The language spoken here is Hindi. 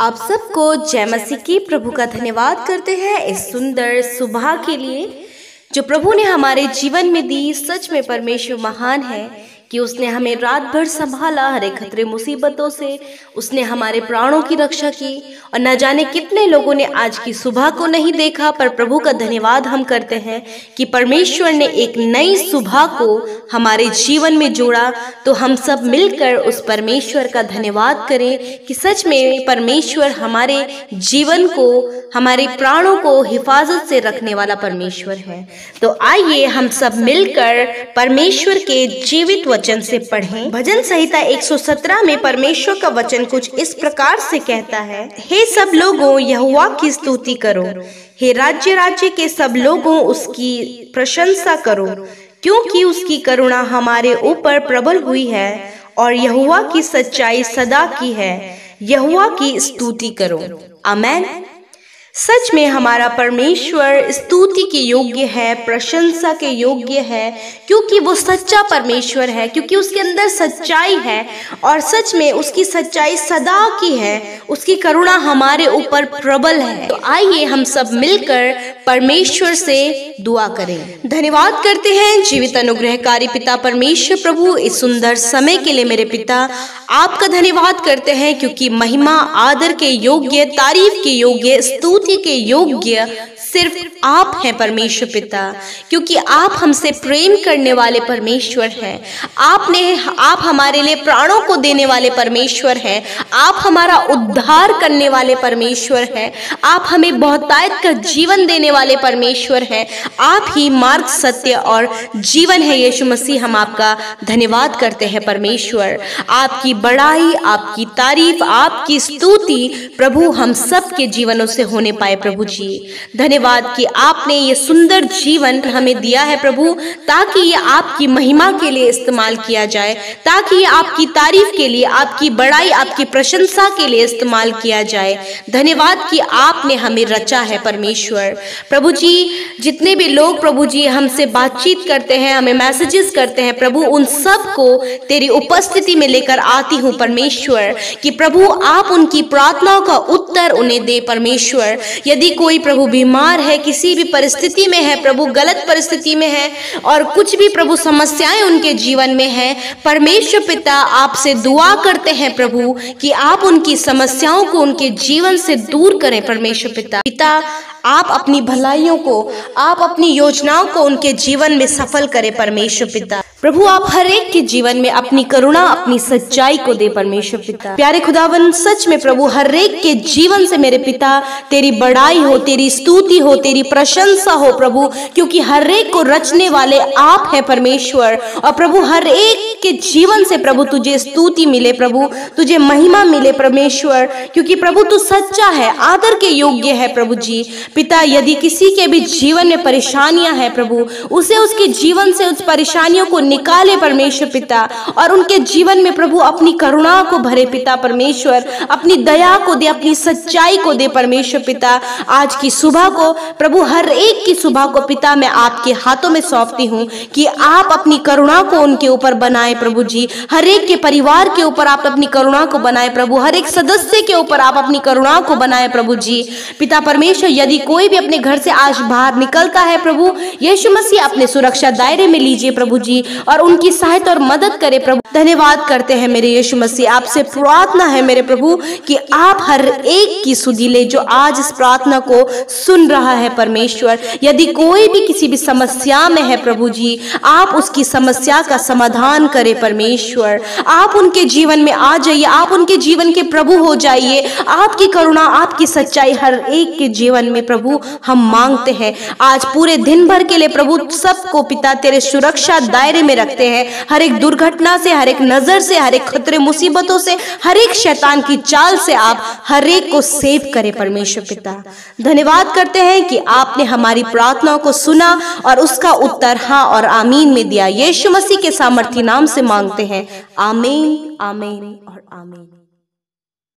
आप सबको जय मसीह की प्रभु का धन्यवाद करते हैं इस सुंदर सुबह के लिए, जो प्रभु ने हमारे जीवन में दी, सच में परमेश्वर महान है। कि उसने हमें रात भर संभाला हर खतरे मुसीबतों से। उसने हमारे प्राणों की रक्षा की और न जाने कितने लोगों ने आज की सुबह को नहीं देखा, पर प्रभु का धन्यवाद हम करते हैं कि परमेश्वर ने एक नई सुबह को हमारे जीवन में जोड़ा। तो हम सब मिलकर उस परमेश्वर का धन्यवाद करें कि सच में परमेश्वर हमारे जीवन को, हमारे प्राणों को हिफाजत से रखने वाला परमेश्वर है। तो आइए हम सब मिलकर परमेश्वर के जीवित वचन से पढ़ें। भजन संहिता 117 में परमेश्वर का वचन कुछ इस प्रकार से कहता है, हे सब लोगों यहुआ की स्तुति करो। हे राज्य राज्य के सब लोगों, उसकी प्रशंसा करो। क्योंकि उसकी करुणा हमारे ऊपर प्रबल हुई है और यहुआ की सच्चाई सदा की है। यहुआ की स्तुति करो। अमेन सच में हमारा परमेश्वर स्तुति के योग्य है, प्रशंसा के योग्य है, क्योंकि वो सच्चा परमेश्वर है, क्योंकि उसके अंदर सच्चाई है और सच में उसकी सच्चाई सदा की है, उसकी करुणा हमारे ऊपर प्रबल है। तो आइए हम सब मिलकर परमेश्वर से दुआ करें। धन्यवाद करते हैं जीवित अनुग्रहकारी पिता परमेश्वर प्रभु, इस सुंदर समय के लिए मेरे पिता, आपका धन्यवाद करते हैं, क्योंकि महिमा, आदर के योग्य, तारीफ़ के योग्य, स्तुति के योग्य सिर्फ़ आप हैं परमेश्वर पिता, क्योंकि आप हमसे प्रेम करने वाले परमेश्वर हैं। आपने, आप हमारे लिए प्राणों को देने वाले परमेश्वर हैं। आप हमारा उद्धार करने वाले परमेश्वर हैं। आप हमें बहुतायत का जीवन देने वाले परमेश्वर हैं। आप ही मार्ग, सत्य और जीवन है। यीशु मसीह, हम आपका धन्यवाद करते हैं परमेश्वर। आपकी बड़ाई, आपकी तारीफ़, आपकी स्तुति प्रभु हम सब के जीवनों से होने पाए प्रभु जी। धन्यवाद कि आपने ये सुंदर जीवन हमें दिया है प्रभु ताकि ये आपकी महिमा के लिए इस्तेमाल किया जाए ताकि ये आपकी तारीफ़ के लिए आपकी बड़ाई आपकी प्रशंसा के लिए इस्तेमाल किया जाए। धन्यवाद कि आपने हमें रचा है परमेश्वर। प्रभु जी जितने भी लोग प्रभु जी हमसे बातचीत करते हैं हमें मैसेजेस करते हैं प्रभु उन सबको तेरी उपस्थिति में लेकर आती हूँ परमेश्वर कि प्रभु आप उनकी प्रार्थनाओं का उत्तर उन्हें दे परमेश्वर। यदि कोई प्रभु बीमार है, किसी भी परिस्थिति में है, प्रभु गलत परिस्थिति में है, और कुछ भी प्रभु समस्याएँ उनके जीवन में है, परमेश्वर पिता आपसे दुआ करते हैं प्रभु कि आप उनकी समस्याओं को उनके जीवन से दूर करें, परमेश्वर पिता। पिता, आप अपनी भलाइयों को, आप अपनी योजनाओं को उनके जीवन में सफल करें, परमेश्वर पिता। प्रभु, आप हर एक के जीवन में अपनी करुणा, अपनी सच्चाई को दे परमेश्वर पिता। प्यारे खुदावन, सच में प्रभु हर एक के जीवन से मेरे पिता, तेरी बड़ाई हो, तेरी स्तुति हो, तेरी प्रशंसा हो प्रभु, क्योंकि हर एक को रचने वाले आप है परमेश्वर। और प्रभु हर एक के जीवन से प्रभु, तुझे स्तुति मिले प्रभु, तुझे महिमा मिले परमेश्वर, क्योंकि प्रभु, तू सच्चा है, आदर के योग्य है प्रभु जी। पिता, यदि किसी के भी जीवन में परेशानियाँ हैं प्रभु, उसे उसके जीवन से उस परेशानियों को निकाले परमेश्वर पिता और उनके जीवन में प्रभु अपनी करुणा को भरे पिता परमेश्वर, अपनी दया को दे, अपनी सच्चाई को दे परमेश्वर पिता। आज की सुबह को प्रभु हर एक की सुबह को पिता मैं आपके हाथों में सौंपती हूँ कि आप अपनी करुणा को उनके ऊपर बनाए प्रभु जी। हर एक के परिवार के ऊपर आप अपनी करुणा को बनाए प्रभु। हर एक सदस्य के ऊपर आप अपनी करुणा को बनाए प्रभु जी। पिता परमेश्वर, यदि कोई भी अपने घर से आज बाहर निकलता है प्रभु, यीशु मसीह अपने सुरक्षा दायरे में लीजिए प्रभु जी। और उनकी सहायता और मदद करे, प्रभु। धन्यवाद करते हैं मेरे यीशु मसीह। आपसे प्रार्थना है मेरे प्रभु कि आप हर एक की सुधी ले जो आज इस प्रार्थना को सुन रहा है परमेश्वर। यदि कोई भी किसी भी समस्या में है प्रभु जी, आप उसकी समस्या का समाधान करें परमेश्वर। आप उनके जीवन में आ जाइए, आप उनके जीवन के प्रभु हो जाइए। आपकी करुणा, आपकी सच्चाई हर एक के जीवन में प्रभु हम मांगते हैं। आज पूरे दिन भर के लिए प्रभु सबको पिता तेरे सुरक्षा दायरे में रखते हैं। हर एक दुर्घटना से, हर एक नज़र से, हर एक खतरे, मुसीबतों से, हर एक शैतान की चाल से आप हर एक को सेव करें परमेश्वर पिता। धन्यवाद करते हैं कि आपने हमारी प्रार्थनाओं को सुना और उसका उत्तर हाँ और आमीन में दिया। यीशु मसीह के सामर्थ्य नाम से मांगते हैं। आमीन आमीन और आमीन।